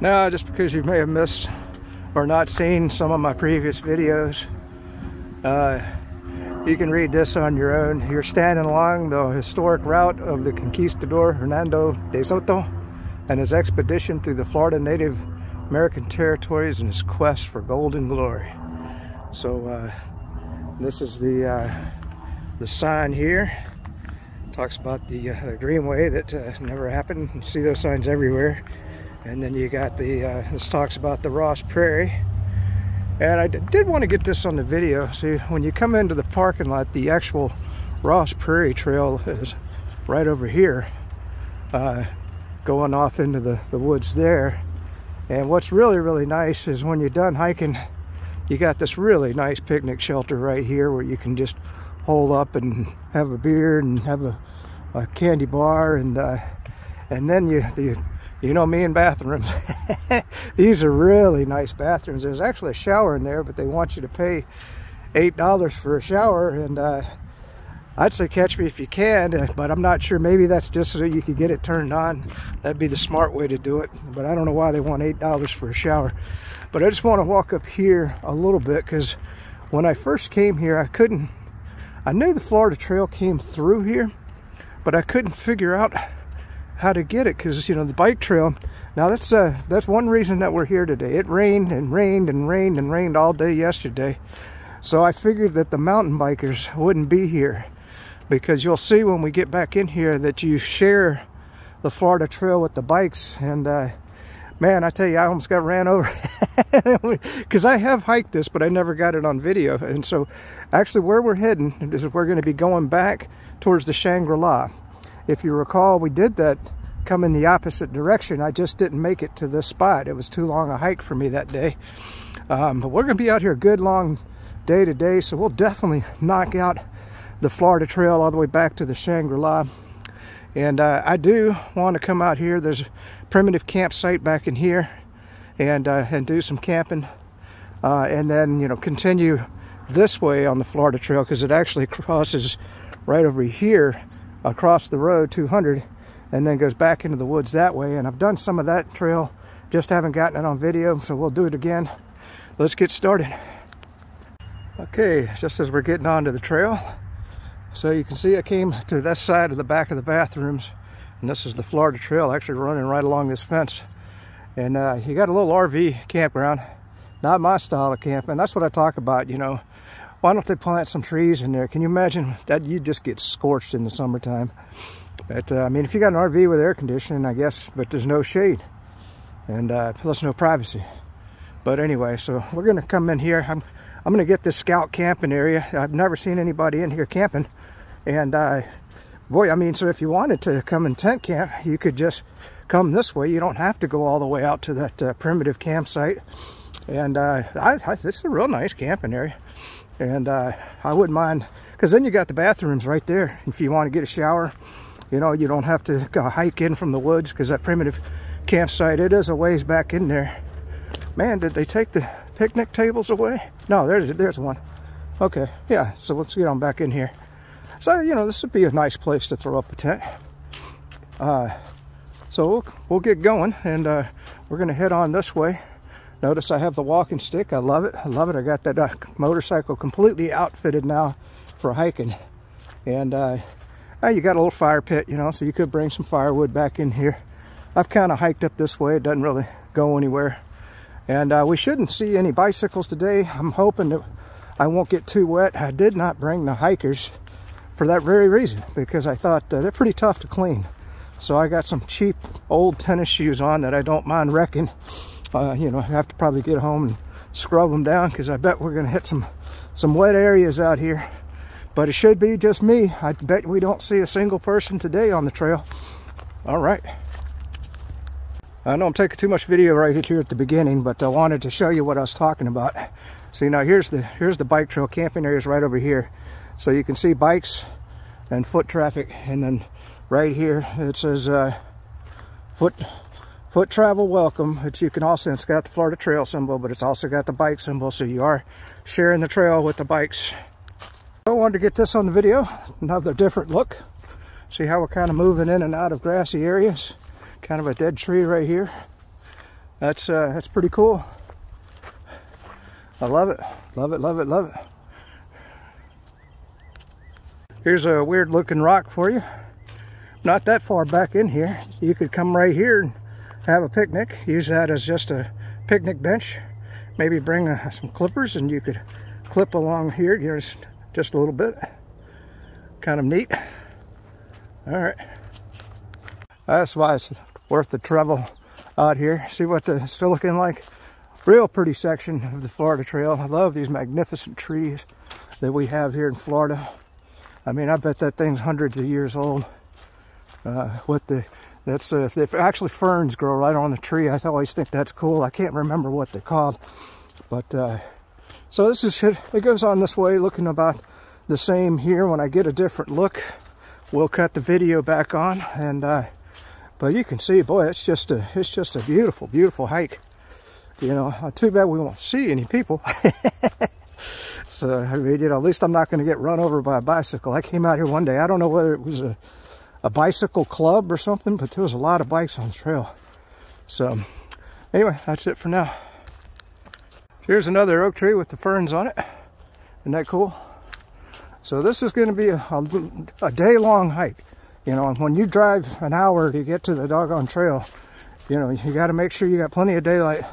Now, just because you may have missed or not seen some of my previous videos, uh, you can read this on your own. You're standing along the historic route of the conquistador Hernando de Soto and his expedition through the Florida Native American territories and his quest for golden glory. So uh, this is the uh, the sign here. Talks about the, uh, the greenway that uh, never happened. You see those signs everywhere. And then you got the, uh, this talks about the Ross Prairie. And I did want to get this on the video. See, when you come into the parking lot, the actual Ross Prairie Trail is right over here, uh, going off into the, the woods there. And what's really, really nice is when you're done hiking, you got this really nice picnic shelter right here where you can just hole up and have a beer and have a, a candy bar and uh, and then you, you you know me and bathrooms. These are really nice bathrooms. There's actually a shower in there, but they want you to pay $8 for a shower. And uh, I'd say catch me if you can, uh, but I'm not sure. Maybe that's just so you could get it turned on. That'd be the smart way to do it. But I don't know why they want $8 for a shower. But I just want to walk up here a little bit because when I first came here, I couldn't, I knew the Florida Trail came through here, but I couldn't figure out how to get it because you know the bike trail now that's uh that's one reason that we're here today. It rained and rained and rained and rained all day yesterday. So i figured that the mountain bikers wouldn't be here because you'll see when we get back in here that you share the florida trail with the bikes. And uh man i tell you i almost got ran over because i have hiked this but i never got it on video. And so actually where we're heading is we're going to be going back towards the shangri-la if you recall, we did that come in the opposite direction. I just didn't make it to this spot. It was too long a hike for me that day. Um, but we're going to be out here a good long day today, so we'll definitely knock out the Florida Trail all the way back to the Shangri-La. And uh, I do want to come out here. There's a primitive campsite back in here and, uh, and do some camping. Uh, and then, you know, continue this way on the Florida Trail because it actually crosses right over here across the road 200 and then goes back into the woods that way. And I've done some of that trail just haven't gotten it on video so we'll do it again. Let's get started. Okay just as we're getting onto the trail so you can see I came to this side of the back of the bathrooms and this is the Florida Trail actually running right along this fence. And uh, you got a little RV campground not my style of camping that's what I talk about you know why don't they plant some trees in there? Can you imagine that you just get scorched in the summertime? But uh, I mean, if you got an RV with air conditioning, I guess, but there's no shade and uh, plus no privacy. But anyway, so we're gonna come in here. I'm, I'm gonna get this scout camping area. I've never seen anybody in here camping. And uh, boy, I mean, so if you wanted to come in tent camp, you could just come this way. You don't have to go all the way out to that uh, primitive campsite. And uh, I, I, this is a real nice camping area and uh, I wouldn't mind because then you got the bathrooms right there. If you want to get a shower you know you don't have to go hike in from the woods because that primitive campsite it is a ways back in there. Man did they take the picnic tables away? No there's there's one. Okay yeah so let's get on back in here. So you know this would be a nice place to throw up a tent. Uh, so we'll, we'll get going and uh, we're gonna head on this way Notice I have the walking stick. I love it. I love it. I got that uh, motorcycle completely outfitted now for hiking. And uh, you got a little fire pit, you know, so you could bring some firewood back in here. I've kind of hiked up this way. It doesn't really go anywhere. And uh, we shouldn't see any bicycles today. I'm hoping that I won't get too wet. I did not bring the hikers for that very reason because I thought uh, they're pretty tough to clean. So I got some cheap old tennis shoes on that I don't mind wrecking uh, you know, I have to probably get home and scrub them down because I bet we're going to hit some, some wet areas out here. But it should be just me. I bet we don't see a single person today on the trail. All right. I know I'm taking too much video right here at the beginning, but I wanted to show you what I was talking about. See now here's the here's the bike trail. Camping area is right over here. So you can see bikes and foot traffic. And then right here it says uh, foot foot travel welcome which you can also it's got the florida trail symbol but it's also got the bike symbol so you are sharing the trail with the bikes i wanted to get this on the video another different look see how we're kind of moving in and out of grassy areas kind of a dead tree right here That's uh, that's pretty cool. I love it, love it, love it, love it. Here's a weird looking rock for you. Not that far back in here. You could come right here have a picnic. Use that as just a picnic bench. Maybe bring uh, some clippers and you could clip along here You just, just a little bit. Kind of neat. All right. That's why it's worth the travel out here. See what the, it's still looking like. Real pretty section of the Florida Trail. I love these magnificent trees that we have here in Florida. I mean, I bet that thing's hundreds of years old. Uh, with the that's uh, if actually ferns grow right on the tree. I always think that's cool. I can't remember what they're called, but uh, so this is it. It goes on this way, looking about the same here. When I get a different look, we'll cut the video back on, and uh, but you can see, boy, it's just a it's just a beautiful, beautiful hike. You know, too bad we won't see any people. so I mean, you know, at least I'm not going to get run over by a bicycle. I came out here one day. I don't know whether it was a a bicycle club or something, but there was a lot of bikes on the trail. So anyway, that's it for now. Here's another oak tree with the ferns on it. Isn't that cool? So this is going to be a, a, a day-long hike. You know, when you drive an hour to get to the doggone trail, you know, you got to make sure you got plenty of daylight.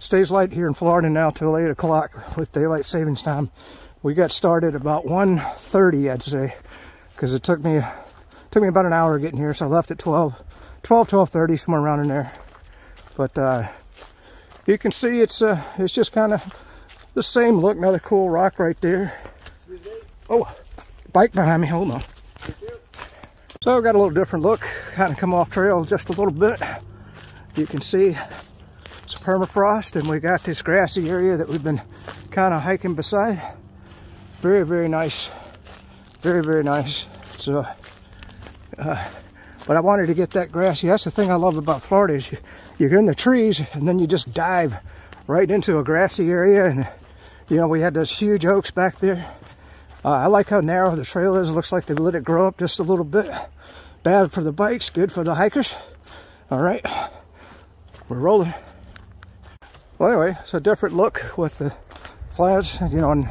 Stays light here in Florida now till 8 o'clock with daylight savings time. We got started about 1.30, I'd say, because it took me Took me about an hour getting here, so I left at 12, 12, 12.30, somewhere around in there. But uh, you can see it's uh, it's just kind of the same look. Another cool rock right there. Oh, bike behind me, hold on. So I got a little different look, kind of come off trail just a little bit. You can see it's permafrost and we got this grassy area that we've been kind of hiking beside. Very, very nice. Very, very nice. So uh, but I wanted to get that grassy. That's the thing I love about Florida is you, you're in the trees and then you just dive right into a grassy area. And, you know, we had those huge oaks back there. Uh, I like how narrow the trail is. It looks like they let it grow up just a little bit. Bad for the bikes, good for the hikers. All right, we're rolling. Well, anyway, it's a different look with the flats, you know, and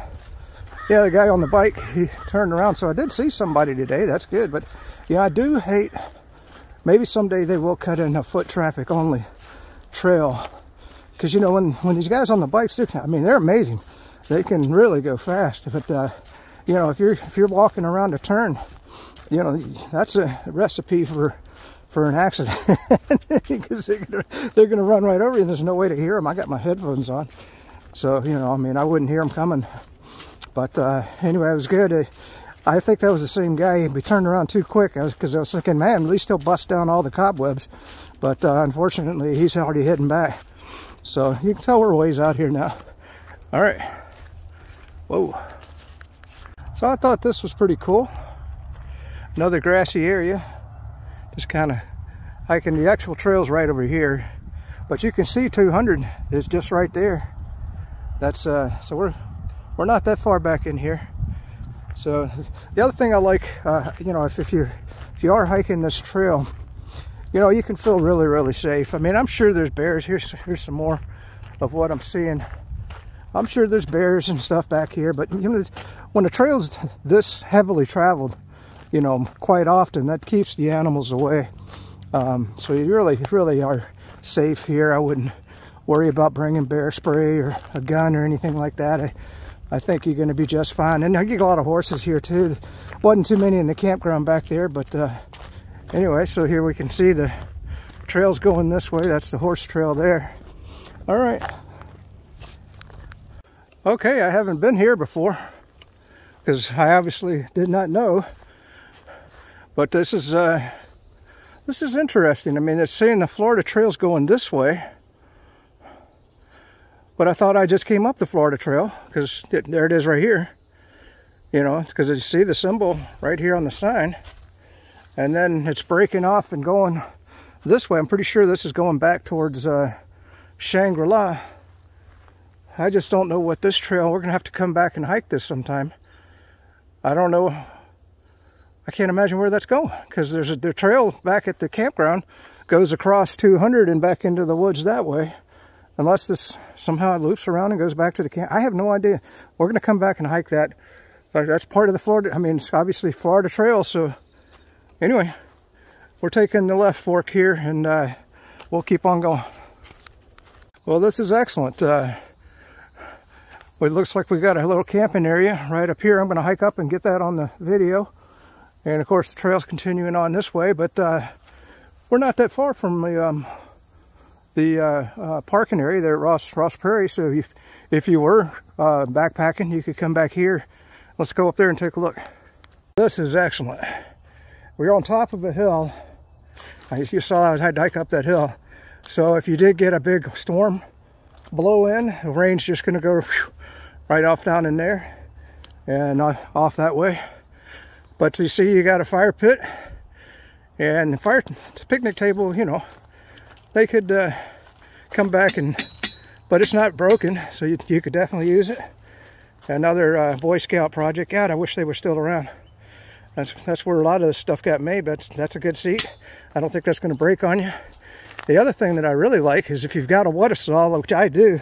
yeah, the guy on the bike, he turned around. So I did see somebody today. That's good. But yeah, I do hate, maybe someday they will cut in a foot traffic only trail. Because, you know, when, when these guys on the bikes, I mean, they're amazing. They can really go fast. But, uh, you know, if you're, if you're walking around a turn, you know, that's a recipe for for an accident because they're gonna, they're gonna run right over you and there's no way to hear them. I got my headphones on. So, you know, I mean, I wouldn't hear them coming. But uh, anyway, it was good. I think that was the same guy. We turned around too quick because I, I, was thinking, man, at least he'll bust down all the cobwebs. But uh, unfortunately, he's already heading back. So you can tell we're ways out here now. All right. Whoa. So I thought this was pretty cool. Another grassy area. Just kind of hiking the actual trails right over here. But you can see 200 is just right there. That's uh, so we're we're not that far back in here. So the other thing I like, uh, you know, if, if you if you are hiking this trail, you know, you can feel really, really safe. I mean, I'm sure there's bears. Here's here's some more of what I'm seeing. I'm sure there's bears and stuff back here, but you know, when the trail's this heavily traveled, you know, quite often that keeps the animals away. Um, so you really, really are safe here. I wouldn't worry about bringing bear spray or a gun or anything like that. I, I think you're going to be just fine. And I get a lot of horses here too. Wasn't too many in the campground back there, but uh, anyway, so here we can see the trails going this way. That's the horse trail there. All right. Okay, I haven't been here before because I obviously did not know. But this is uh, this is interesting. I mean, it's saying the Florida trail's going this way. But I thought I just came up the Florida Trail because there it is right here. You know, because you see the symbol right here on the sign. And then it's breaking off and going this way. I'm pretty sure this is going back towards uh, Shangri-La. I just don't know what this trail, we're going to have to come back and hike this sometime. I don't know. I can't imagine where that's going because there's a the trail back at the campground goes across 200 and back into the woods that way. Unless this somehow loops around and goes back to the camp. I have no idea. We're going to come back and hike that. That's part of the Florida, I mean, it's obviously Florida Trail. So anyway, we're taking the left fork here and uh, we'll keep on going. Well, this is excellent. Uh, it looks like we got a little camping area right up here. I'm going to hike up and get that on the video. And of course, the trail's continuing on this way, but uh, we're not that far from the um, the uh, uh, parking area there at Ross, Ross Prairie. So if, if you were uh, backpacking, you could come back here. Let's go up there and take a look. This is excellent. We're on top of a hill. As you saw, I had hike up that hill. So if you did get a big storm blow in, the rain's just gonna go right off down in there and off that way. But you see, you got a fire pit and the fire picnic table, you know, they could uh, come back and, but it's not broken, so you, you could definitely use it. Another uh, Boy Scout project. God, I wish they were still around. That's that's where a lot of this stuff got made. That's that's a good seat. I don't think that's going to break on you. The other thing that I really like is if you've got a water saw, which I do,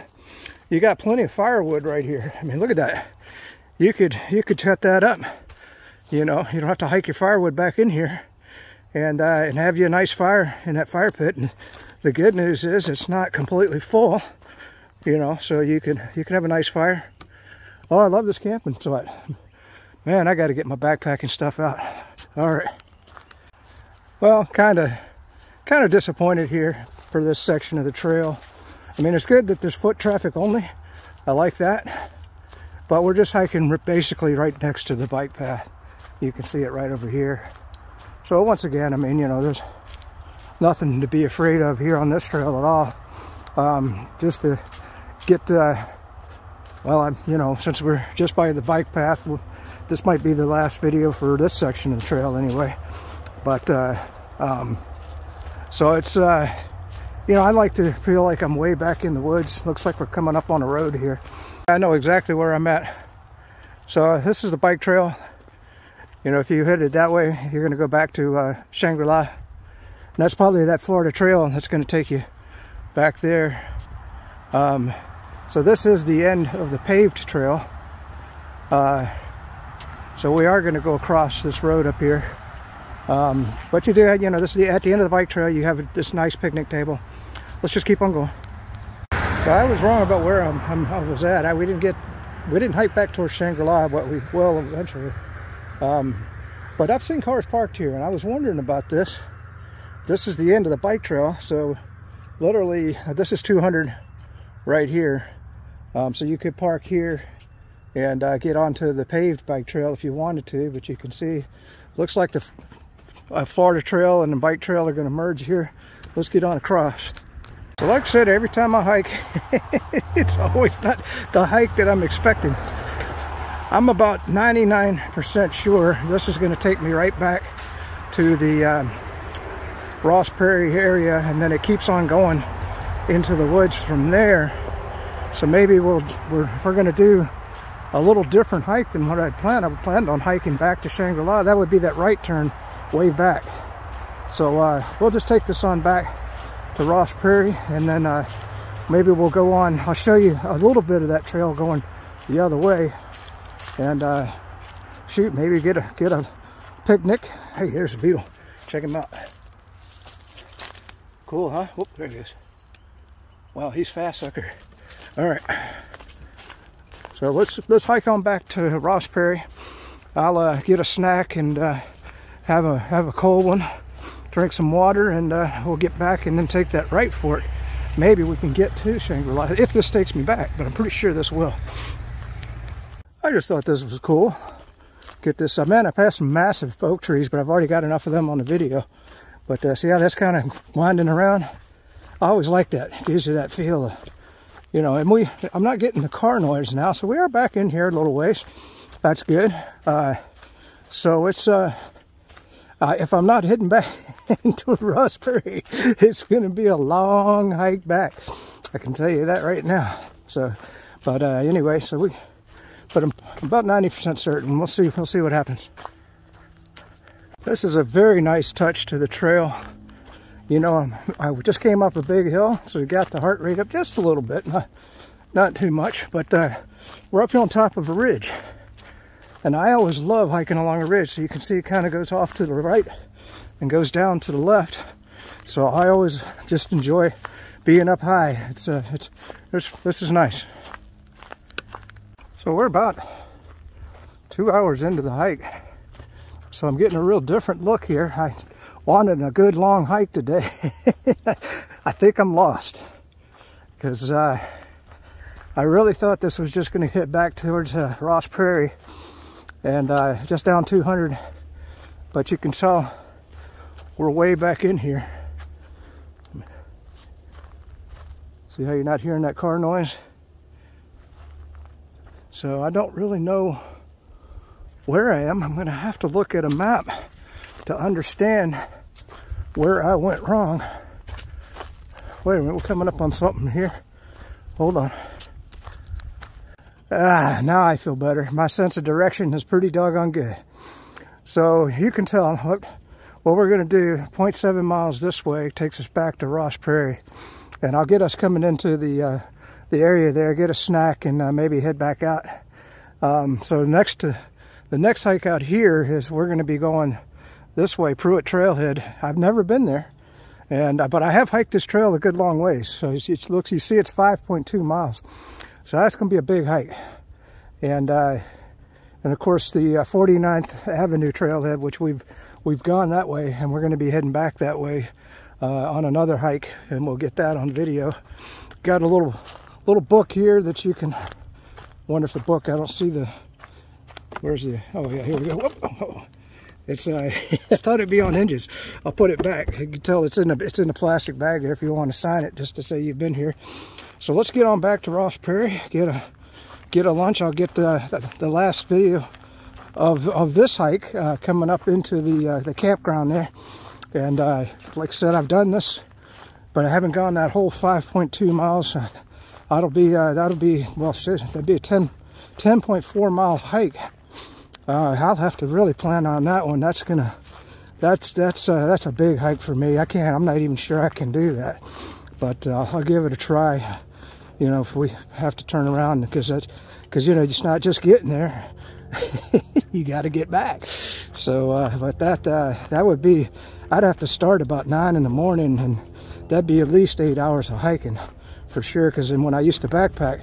you got plenty of firewood right here. I mean, look at that. You could you could cut that up. You know, you don't have to hike your firewood back in here, and uh, and have you a nice fire in that fire pit. And the good news is it's not completely full, you know, so you can you can have a nice fire. Oh, I love this camping spot. Man, I got to get my backpacking stuff out. All right. Well, kind of kind of disappointed here for this section of the trail. I mean, it's good that there's foot traffic only. I like that. But we're just hiking basically right next to the bike path. You can see it right over here. So once again, I mean, you know, there's nothing to be afraid of here on this trail at all. Um, just to get, uh, well, I'm, you know, since we're just by the bike path, this might be the last video for this section of the trail anyway. But, uh, um, so it's, uh, you know, I like to feel like I'm way back in the woods. Looks like we're coming up on a road here. I know exactly where I'm at. So uh, this is the bike trail. You know, if you headed that way, you're going to go back to uh, Shangri-La and that's probably that Florida Trail that's going to take you back there. Um, so this is the end of the paved trail. Uh, so we are going to go across this road up here. Um, but you do, you know, this is the, at the end of the bike trail, you have this nice picnic table. Let's just keep on going. So I was wrong about where I'm, I'm, i was at. I, we didn't get, we didn't hike back towards Shangri-La, but we will eventually. Um, but I've seen cars parked here, and I was wondering about this this is the end of the bike trail. So literally, this is 200 right here. Um, so you could park here and uh, get onto the paved bike trail if you wanted to, but you can see, looks like the uh, Florida trail and the bike trail are gonna merge here. Let's get on across. So like I said, every time I hike, it's always not the hike that I'm expecting. I'm about 99% sure this is gonna take me right back to the um, Ross Prairie area and then it keeps on going into the woods from there. So maybe we'll, we're, we're gonna do a little different hike than what I'd planned. I planned on hiking back to Shangri-La. That would be that right turn way back. So uh, we'll just take this on back to Ross Prairie and then uh, maybe we'll go on. I'll show you a little bit of that trail going the other way and uh, shoot, maybe get a, get a picnic. Hey, there's a beetle. Check him out. Cool, huh? Whoop, there he is. Wow, he's fast sucker. All right. So let's let's hike on back to Ross Prairie. I'll uh, get a snack and uh, have a have a cold one, drink some water, and uh, we'll get back and then take that right fork. Maybe we can get to Shangri-La if this takes me back, but I'm pretty sure this will. I just thought this was cool. Get this. Uh, man, I passed some massive oak trees, but I've already got enough of them on the video. But uh, see how that's kind of winding around? I always like that. It gives you that feel of, you know, and we, I'm not getting the car noise now, so we are back in here a little ways. That's good. Uh, so it's, uh, uh, if I'm not heading back into Prairie, it's going to be a long hike back. I can tell you that right now. So, but uh, anyway, so we, but I'm about 90% certain. We'll see. We'll see what happens. This is a very nice touch to the trail. you know, I just came up a big hill, so we got the heart rate up just a little bit, not, not too much, but uh, we're up here on top of a ridge. And I always love hiking along a ridge, so you can see it kind of goes off to the right and goes down to the left. So I always just enjoy being up high. It's, uh, it's, it's this is nice. So we're about two hours into the hike. So I'm getting a real different look here. I wanted a good long hike today. I think I'm lost because uh, I really thought this was just going to hit back towards uh, Ross Prairie and uh, just down 200. But you can tell we're way back in here. See how you're not hearing that car noise? So I don't really know where I am. I'm going to have to look at a map to understand where I went wrong. Wait a minute, we're coming up on something here. Hold on. Ah, now I feel better. My sense of direction is pretty doggone good. So you can tell what, what we're going to do, 0.7 miles this way takes us back to Ross Prairie. And I'll get us coming into the uh, the area there, get a snack, and uh, maybe head back out. Um, so next to the next hike out here is we're going to be going this way, Pruitt Trailhead. I've never been there, and uh, but I have hiked this trail a good long ways. So it looks, you see, it's 5.2 miles. So that's going to be a big hike, and uh, and of course the 49th uh, Avenue Trailhead, which we've we've gone that way, and we're going to be heading back that way uh, on another hike, and we'll get that on video. Got a little little book here that you can wonder if the book I don't see the where's the oh yeah here we go. Whoop, oh, it's uh, I thought it'd be on hinges. I'll put it back. You can tell it's in a it's in a plastic bag there if you want to sign it just to say you've been here. So let's get on back to Ross Prairie get a get a lunch. I'll get the the, the last video of of this hike uh, coming up into the uh, the campground there. And uh, like I said I've done this but I haven't gone that whole 5.2 miles. That'll be uh, that'll be well that'd be a 10 10.4 mile hike uh, I'll have to really plan on that one. That's gonna that's that's uh, that's a big hike for me. I can't I'm not even sure I can do that. But uh, I'll give it a try you know if we have to turn around because that's because you know it's not just getting there. You got to get back. So uh, but that uh, that would be I'd have to start about nine in the morning and that'd be at least eight hours of hiking for sure. Because when I used to backpack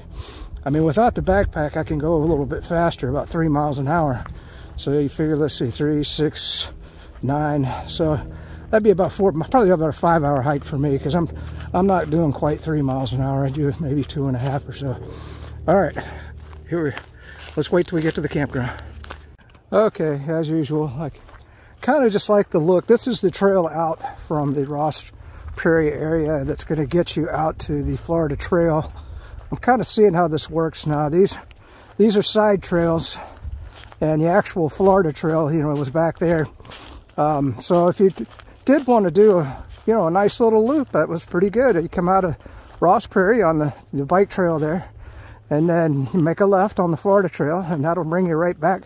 I mean without the backpack I can go a little bit faster about three miles an hour. So you figure let's see three six nine. So that'd be about four probably about a five hour hike for me because I'm I'm not doing quite three miles an hour. I do maybe two and a half or so. All right. Here we let's wait till we get to the campground. Okay as usual like kind of just like the look. This is the trail out from the Ross Prairie area that's going to get you out to the Florida Trail. I'm kind of seeing how this works now. These these are side trails and the actual Florida Trail, you know, was back there. Um, so if you did want to do a, you know, a nice little loop, that was pretty good. You come out of Ross Prairie on the, the bike trail there and then you make a left on the Florida Trail and that'll bring you right back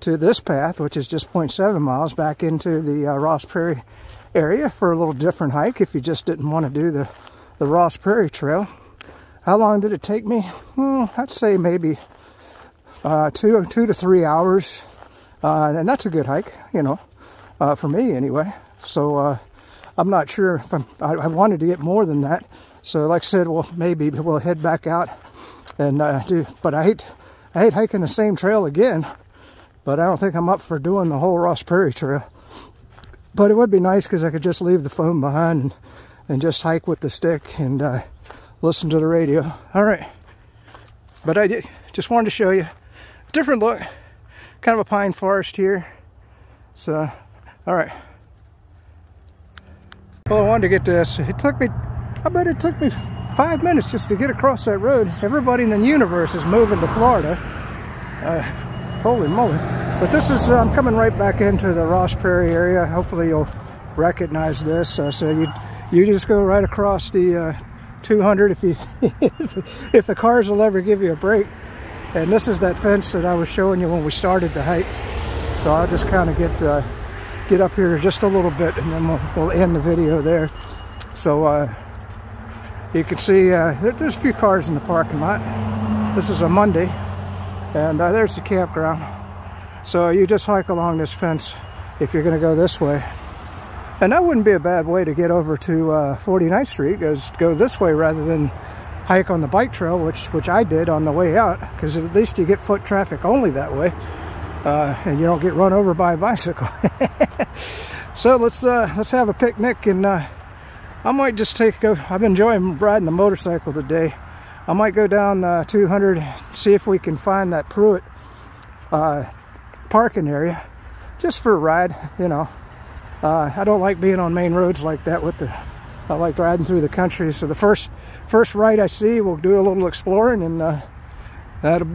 to this path, which is just 0.7 miles back into the uh, Ross Prairie area for a little different hike if you just didn't want to do the, the Ross Prairie Trail. How long did it take me? Hmm, I'd say maybe uh, two, two to three hours. Uh, and that's a good hike, you know, uh, for me anyway. So uh, I'm not sure if I'm, I, I, wanted to get more than that. So like I said, well, maybe we'll head back out and uh, do, but I hate, I hate hiking the same trail again, but I don't think I'm up for doing the whole Ross Prairie Trail. But it would be nice because I could just leave the phone behind and, and just hike with the stick and uh, listen to the radio. All right. But I just wanted to show you a different look. Kind of a pine forest here. So, all right. Well, I wanted to get this. It took me, I bet it took me five minutes just to get across that road. Everybody in the universe is moving to Florida. Uh, holy moly. But this is, I'm um, coming right back into the Ross Prairie area. Hopefully you'll recognize this. Uh, so you you just go right across the uh, 200 if you if the cars will ever give you a break. And this is that fence that I was showing you when we started the hike. So I'll just kind of get uh, get up here just a little bit and then we'll, we'll end the video there. So uh, you can see uh, there, there's a few cars in the parking lot. This is a Monday, and uh, there's the campground. So you just hike along this fence if you're going to go this way. And that wouldn't be a bad way to get over to uh, 49th Street, goes go this way rather than hike on the bike trail, which which I did on the way out, because at least you get foot traffic only that way, uh, and you don't get run over by a bicycle. so let's uh, let's have a picnic, and uh, I might just take go. I've been enjoying riding the motorcycle today. I might go down uh, 200, see if we can find that Pruitt uh, parking area, just for a ride, you know. Uh, I don't like being on main roads like that with the, I like riding through the country. So the first, first ride I see, we'll do a little exploring and uh, that'll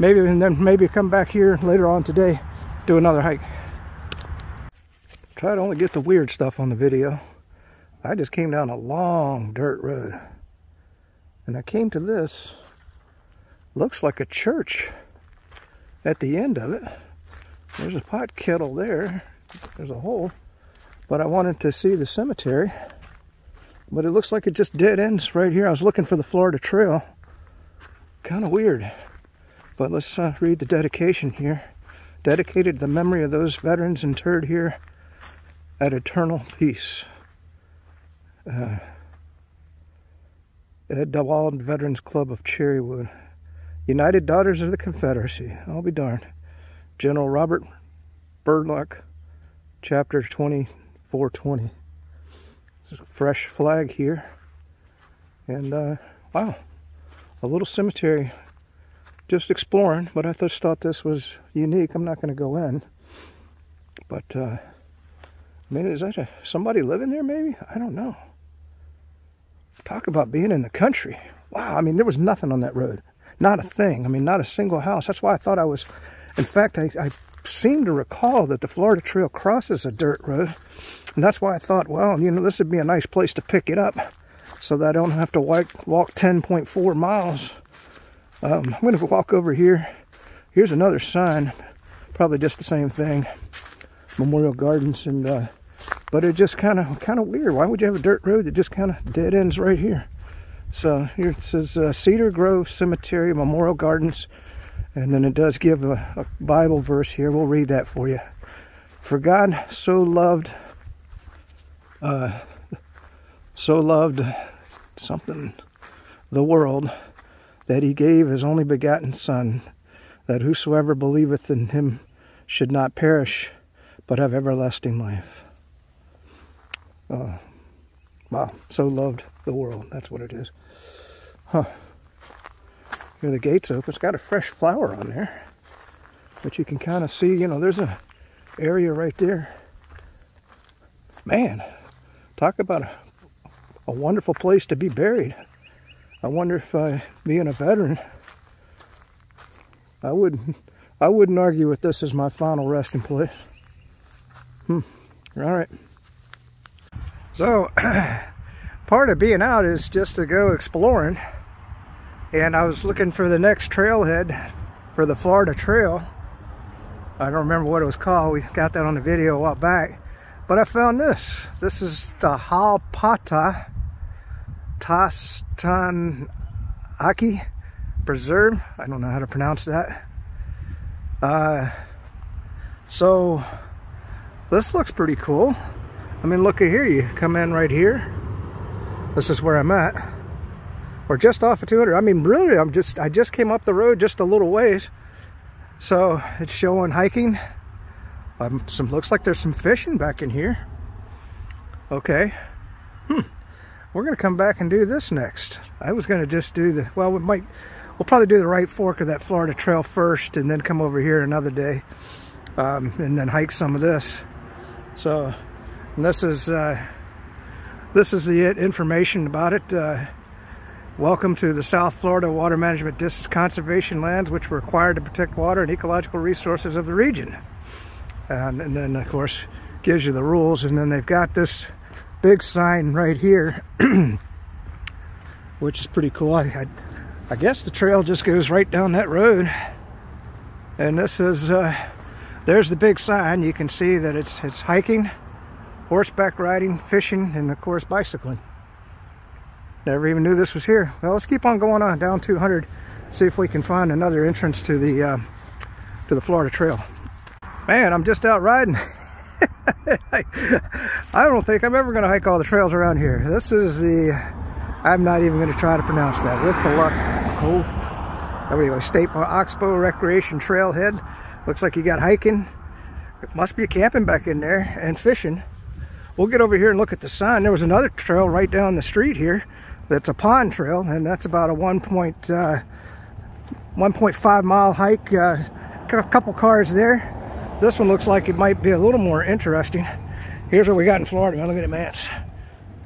maybe, and then maybe come back here later on today, do another hike. Try to only get the weird stuff on the video. I just came down a long dirt road and I came to this, looks like a church at the end of it. There's a pot kettle there. There's a hole but I wanted to see the cemetery. But it looks like it just dead ends right here. I was looking for the Florida Trail. Kind of weird. But let's uh, read the dedication here. Dedicated to the memory of those veterans interred here at eternal peace. Uh, Ed Dewald Veterans Club of Cherrywood. United Daughters of the Confederacy. I'll be darned. General Robert Bullock, Chapter 20, 420. This is a fresh flag here. And uh, wow, a little cemetery. Just exploring, but I just thought this was unique. I'm not going to go in. But, uh, I mean, is that a, somebody living there maybe? I don't know. Talk about being in the country. Wow, I mean, there was nothing on that road. Not a thing. I mean, not a single house. That's why I thought I was, in fact, I, I seem to recall that the Florida Trail crosses a dirt road. And that's why I thought, well, you know, this would be a nice place to pick it up so that I don't have to walk, walk 10.4 miles. Um, I'm going to walk over here. Here's another sign, probably just the same thing. Memorial Gardens and uh, but it just kind of kind of weird. Why would you have a dirt road that just kind of dead ends right here? So here it says uh, Cedar Grove Cemetery Memorial Gardens and then it does give a, a Bible verse here. We'll read that for you. For God so loved, uh, so loved something, the world, that he gave his only begotten Son, that whosoever believeth in him should not perish, but have everlasting life. Uh, wow, so loved the world. That's what it is. Huh. The gate's open. It's got a fresh flower on there. But you can kind of see, you know, there's a area right there. Man, talk about a, a wonderful place to be buried. I wonder if uh, being a veteran, I wouldn't, I wouldn't argue with this as my final resting place. Hmm. All right. So, part of being out is just to go exploring and I was looking for the next trailhead for the Florida Trail. I don't remember what it was called. We got that on the video a while back. But I found this. This is the Halpata Tastanaki Preserve. I don't know how to pronounce that. Uh, so this looks pretty cool. I mean, look at here. You come in right here. This is where I'm at or just off of 200. I mean, really, I'm just, I just came up the road just a little ways. So it's showing hiking. Um, some looks like there's some fishing back in here. Okay. Hmm. We're gonna come back and do this next. I was gonna just do the, well, we might, we'll probably do the right fork of that Florida Trail first and then come over here another day um, and then hike some of this. So this is, uh, this is the information about it. Uh, Welcome to the South Florida Water Management District Conservation Lands, which were required to protect water and ecological resources of the region. And, and, then, of course, gives you the rules. And then they've got this big sign right here, which is pretty cool. I, I, I, guess the trail just goes right down that road. And this is, uh, there's the big sign. You can see that it's, it's hiking horseback riding, fishing, and of course bicycling. I never even knew this was here. Well, let's keep on going on down 200, see if we can find another entrance to the uh, to the Florida Trail. Man, I'm just out riding. I don't think I'm ever going to hike all the trails around here. This is the, I'm not even going to try to pronounce that. With the luck, cool. Anyway, State Oxbow Recreation Trailhead. Looks like you got hiking. It must be camping back in there and fishing. We'll get over here and look at the sign. There was another trail right down the street here that's a pond trail, and that's about a 1.5 uh, mile hike. Uh, a couple cars there. This one looks like it might be a little more interesting. Here's what we got in Florida. Look at the mats.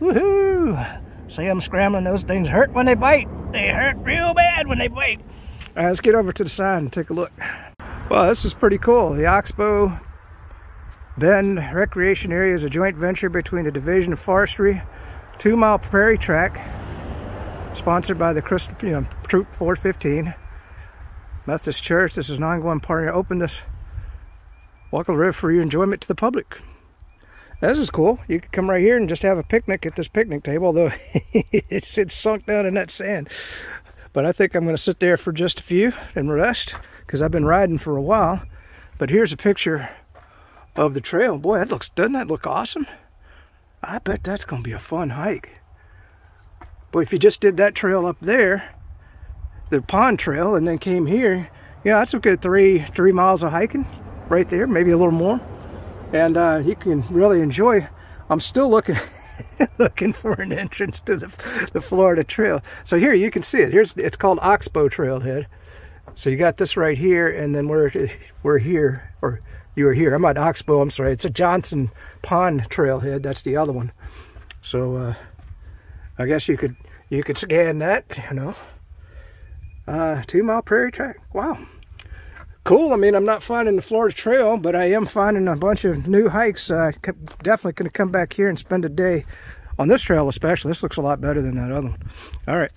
Woohoo! See them scrambling. Those things hurt when they bite. They hurt real bad when they bite. All right, let's get over to the side and take a look. Well, this is pretty cool. The Oxbow Bend Recreation Area is a joint venture between the Division of Forestry, Two Mile Prairie Tract, sponsored by the Crystal, you know, Troop 415, Methodist Church. This is an ongoing partner. Open this Walker River for your enjoyment to the public. This is cool. You can come right here and just have a picnic at this picnic table, although it's, it's sunk down in that sand. But I think I'm going to sit there for just a few and rest because I've been riding for a while. But here's a picture of the trail. Boy, that looks, doesn't that look awesome? I bet that's going to be a fun hike. But if you just did that trail up there, the pond trail, and then came here, yeah, that's a good three, three miles of hiking right there, maybe a little more. And uh, you can really enjoy. I'm still looking looking for an entrance to the, the Florida Trail. So here you can see it. Here's It's called Oxbow Trailhead. So you got this right here, and then we're, we're here, or you are here. I'm at Oxbow, I'm sorry. It's a Johnson Pond Trailhead. That's the other one. So uh, I guess you could you could scan that, you know. Uh, two mile prairie tract. Wow cool. I mean, I'm not finding the Florida Trail, but I am finding a bunch of new hikes. Uh, definitely going to come back here and spend a day on this trail especially. This looks a lot better than that other one. All right.